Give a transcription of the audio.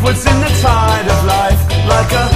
backwards in the tide of life like a